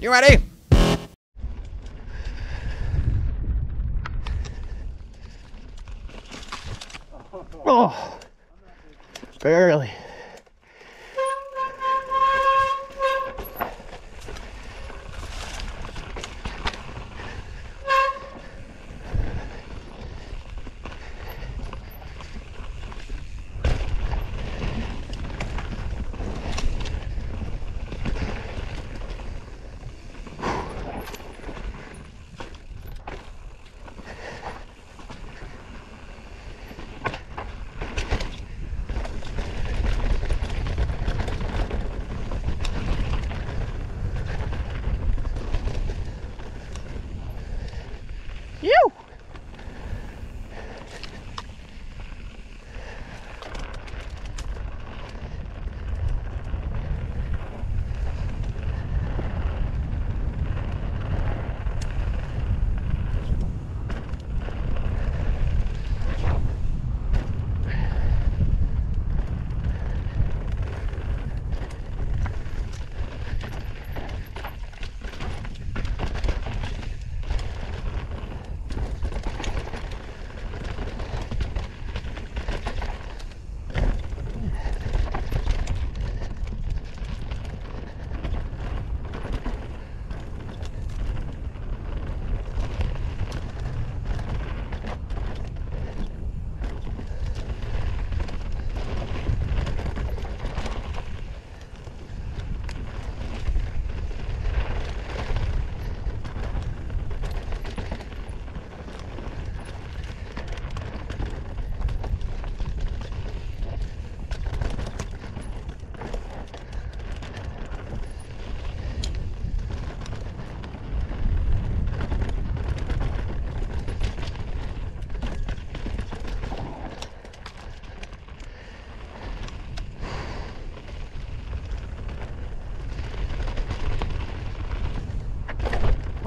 You ready? Oh, barely.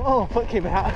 Oh, foot came out.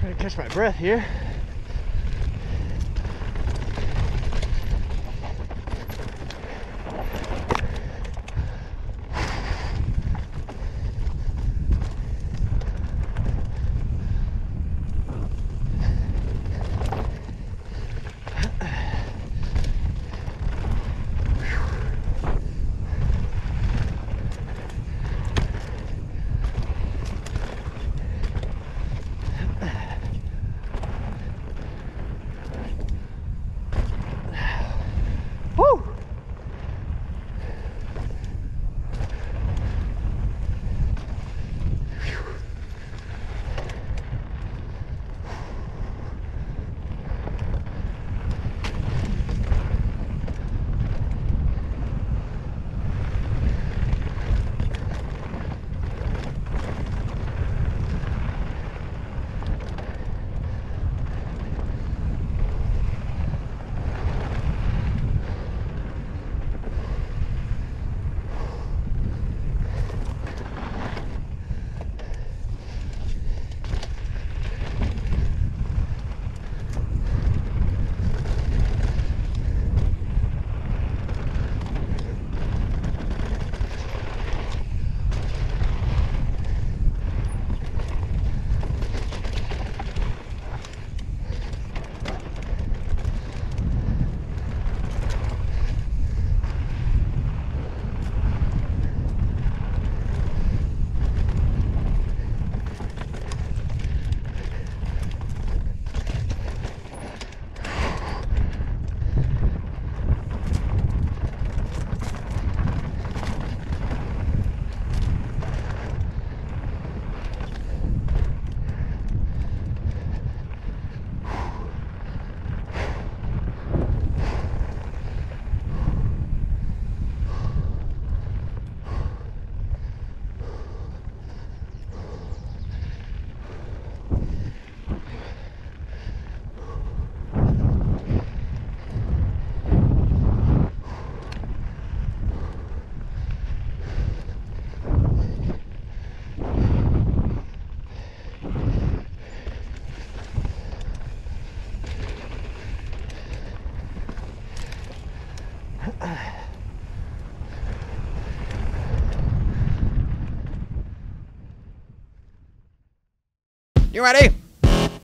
trying to catch my breath here. You ready?